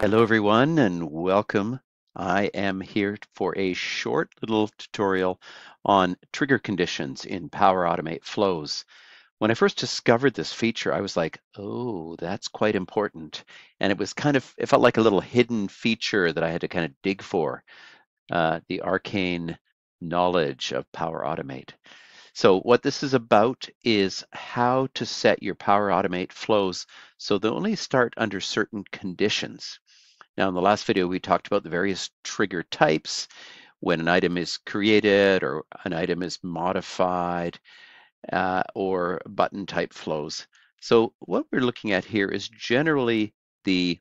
Hello everyone and welcome. I am here for a short little tutorial on trigger conditions in Power Automate flows. When I first discovered this feature, I was like, oh, that's quite important. And it was kind of, it felt like a little hidden feature that I had to kind of dig for, uh, the arcane knowledge of Power Automate. So what this is about is how to set your Power Automate flows so they only start under certain conditions. Now, in the last video, we talked about the various trigger types, when an item is created or an item is modified, uh, or button type flows. So what we're looking at here is generally the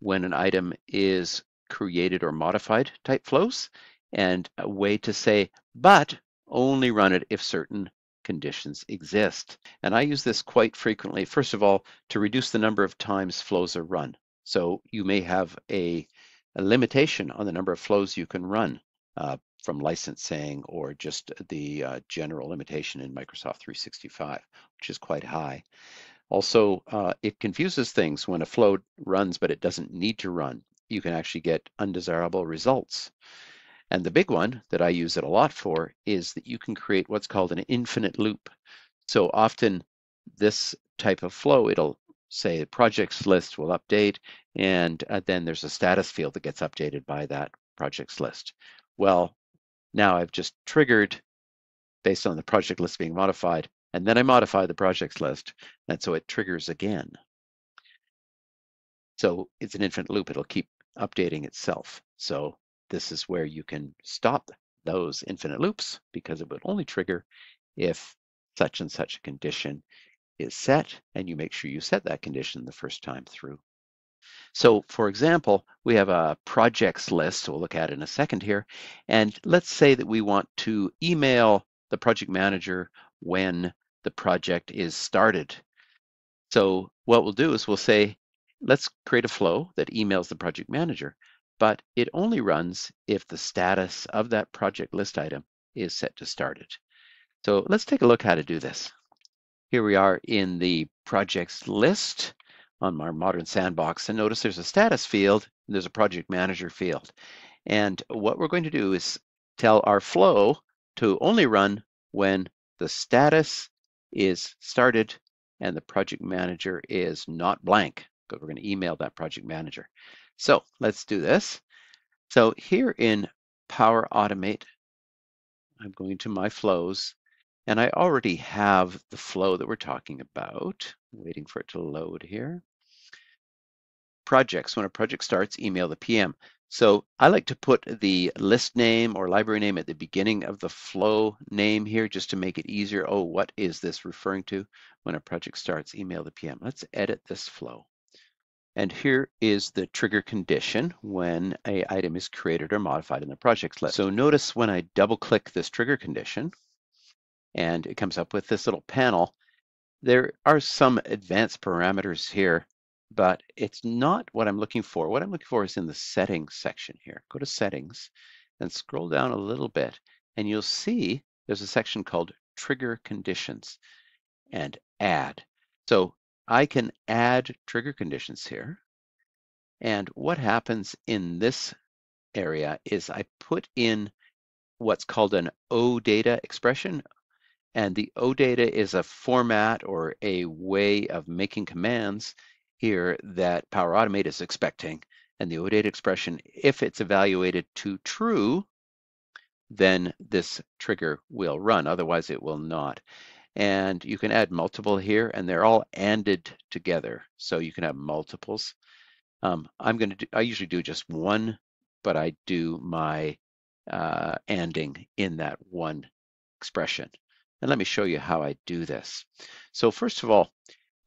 when an item is created or modified type flows, and a way to say, but only run it if certain conditions exist. And I use this quite frequently, first of all, to reduce the number of times flows are run. So you may have a, a limitation on the number of flows you can run uh, from licensing or just the uh, general limitation in Microsoft 365, which is quite high. Also, uh, it confuses things when a flow runs, but it doesn't need to run. You can actually get undesirable results. And the big one that I use it a lot for is that you can create what's called an infinite loop. So often this type of flow, it'll say the projects list will update, and uh, then there's a status field that gets updated by that projects list. Well, now I've just triggered based on the project list being modified, and then I modify the projects list, and so it triggers again. So it's an infinite loop, it'll keep updating itself. So this is where you can stop those infinite loops because it would only trigger if such and such a condition is set, and you make sure you set that condition the first time through. So for example, we have a projects list we'll look at in a second here. And let's say that we want to email the project manager when the project is started. So what we'll do is we'll say, let's create a flow that emails the project manager, but it only runs if the status of that project list item is set to started. So let's take a look how to do this. Here we are in the projects list on our modern sandbox and notice there's a status field and there's a project manager field. And what we're going to do is tell our flow to only run when the status is started and the project manager is not blank because we're going to email that project manager. So let's do this. So here in Power Automate, I'm going to my flows and I already have the flow that we're talking about. waiting for it to load here. Projects, when a project starts, email the PM. So I like to put the list name or library name at the beginning of the flow name here just to make it easier. Oh, what is this referring to? When a project starts, email the PM. Let's edit this flow. And here is the trigger condition when a item is created or modified in the projects list. So notice when I double click this trigger condition, and it comes up with this little panel. There are some advanced parameters here, but it's not what I'm looking for. What I'm looking for is in the settings section here. Go to settings and scroll down a little bit and you'll see there's a section called trigger conditions and add. So I can add trigger conditions here. And what happens in this area is I put in what's called an OData expression, and the OData is a format or a way of making commands here that Power Automate is expecting. And the OData expression, if it's evaluated to true, then this trigger will run. Otherwise, it will not. And you can add multiple here, and they're all ANDed together. So you can have multiples. Um, I'm going to do, I usually do just one, but I do my uh, ANDing in that one expression. And let me show you how I do this. So first of all,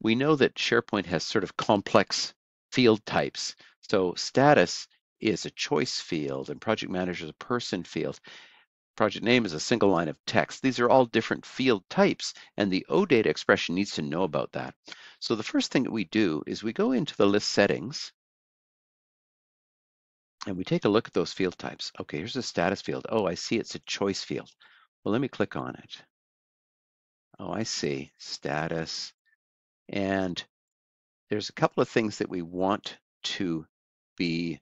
we know that SharePoint has sort of complex field types. So status is a choice field and project manager is a person field. Project name is a single line of text. These are all different field types and the OData expression needs to know about that. So the first thing that we do is we go into the list settings and we take a look at those field types. Okay, here's the status field. Oh, I see it's a choice field. Well, let me click on it. Oh, I see. Status. And there's a couple of things that we want to be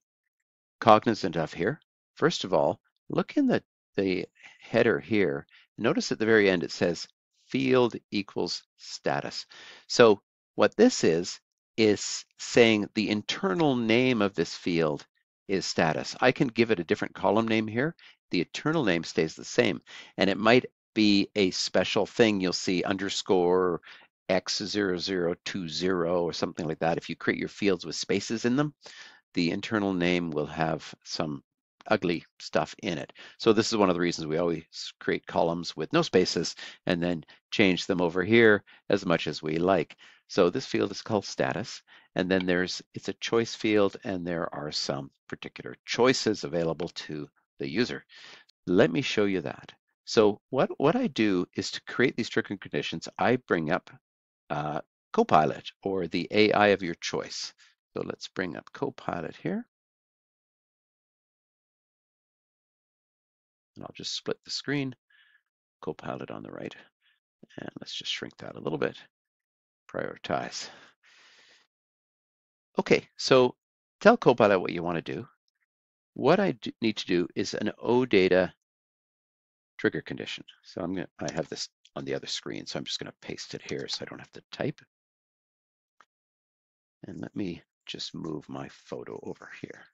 cognizant of here. First of all, look in the, the header here. Notice at the very end it says field equals status. So what this is, is saying the internal name of this field is status. I can give it a different column name here. The internal name stays the same. And it might be a special thing you'll see underscore x0020 or something like that. If you create your fields with spaces in them, the internal name will have some ugly stuff in it. So this is one of the reasons we always create columns with no spaces and then change them over here as much as we like. So this field is called status. And then there's, it's a choice field and there are some particular choices available to the user. Let me show you that. So what, what I do is to create these triggering conditions, I bring up uh, Copilot or the AI of your choice. So let's bring up Copilot here. And I'll just split the screen, Copilot on the right. And let's just shrink that a little bit, prioritize. Okay, so tell Copilot what you want to do. What I do need to do is an OData trigger condition. So I'm gonna, I have this on the other screen, so I'm just gonna paste it here so I don't have to type. And let me just move my photo over here.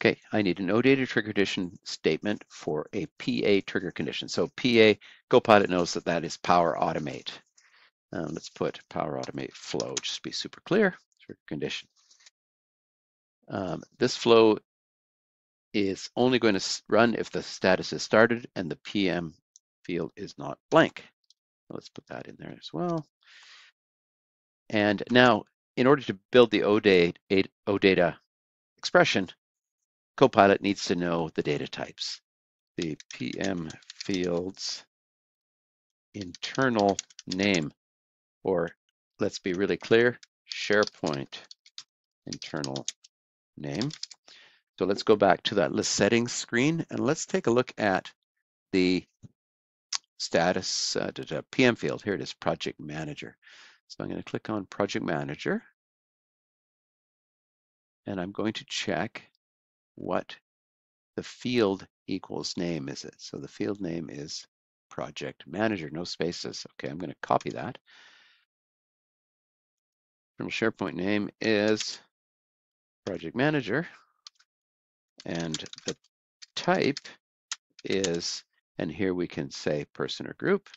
Okay, I need an OData trigger condition statement for a PA trigger condition. So PA, Copilot knows that that is Power Automate. Um, let's put Power Automate flow, just to be super clear, trigger condition. Um, this flow is only going to run if the status is started and the PM field is not blank. Let's put that in there as well. And now, in order to build the OData, expression, Copilot needs to know the data types. The PM field's internal name, or let's be really clear, SharePoint internal name. So let's go back to that list settings screen and let's take a look at the status uh, PM field. Here it is, project manager. So I'm going to click on project manager and I'm going to check what the field equals name is it. So the field name is project manager, no spaces. Okay, I'm going to copy that. From SharePoint name is project manager. And the type is, and here we can say person or group.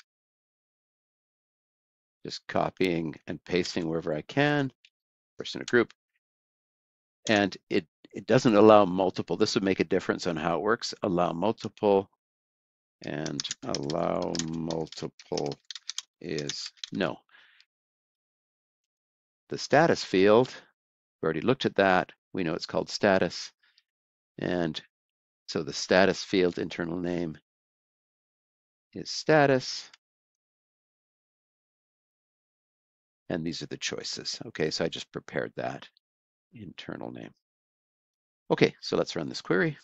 Just copying and pasting wherever I can, person or group. And it, it doesn't allow multiple. This would make a difference on how it works. Allow multiple and allow multiple is no. The status field, we already looked at that. We know it's called status. And so the status field internal name is status. And these are the choices. Okay, so I just prepared that internal name. Okay, so let's run this query.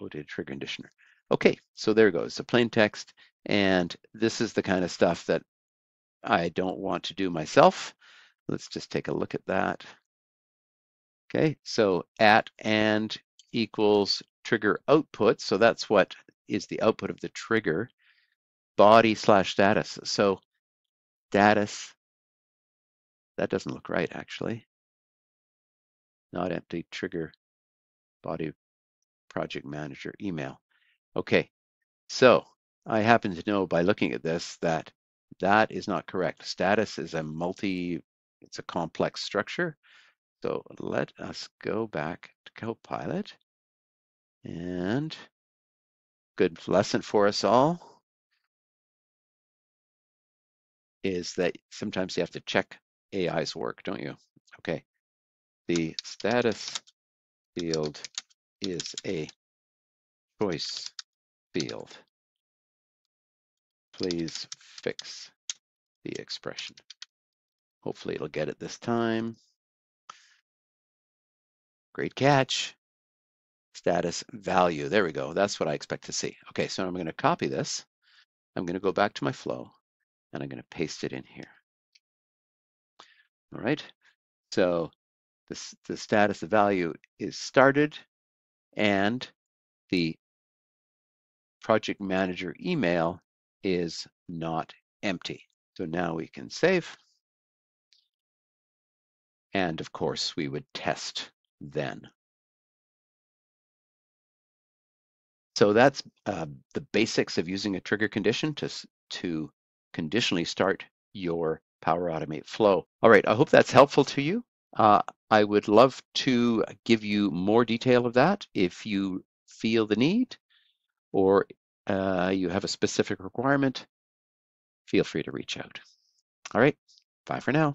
OData trigger conditioner. Okay, so there it goes, the plain text. And this is the kind of stuff that I don't want to do myself. Let's just take a look at that. Okay, so at and equals trigger output. So that's what is the output of the trigger body slash status. So status, that doesn't look right actually. Not empty trigger body project manager email. Okay, so I happen to know by looking at this that that is not correct. Status is a multi, it's a complex structure. So let us go back to Copilot and good lesson for us all is that sometimes you have to check AI's work, don't you? Okay, the status field is a choice field. Please fix the expression. Hopefully it'll get it this time. Great catch. Status value. There we go. That's what I expect to see. Okay, so I'm going to copy this. I'm going to go back to my flow and I'm going to paste it in here. All right. So the, the status of value is started and the project manager email is not empty. So now we can save. And of course, we would test then. So that's uh, the basics of using a trigger condition to, to conditionally start your Power Automate flow. All right, I hope that's helpful to you. Uh, I would love to give you more detail of that if you feel the need or uh, you have a specific requirement, feel free to reach out. All right, bye for now.